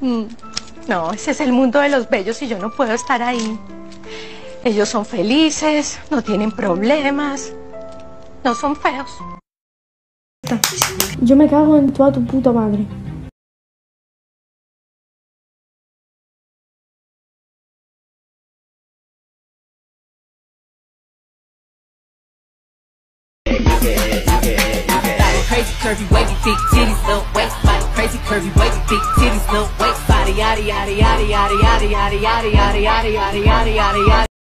Mm, No, ese es el mundo de los bellos y yo no puedo estar ahí. Ellos son felices, no tienen problemas, no son feos. Yo me cago en toda tu puta madre. Crazy curvy wavy big titties, little waist body. Crazy curvy wavy big titties, little waist yada yada yada yada yada yada yada yada yada yada yada yada.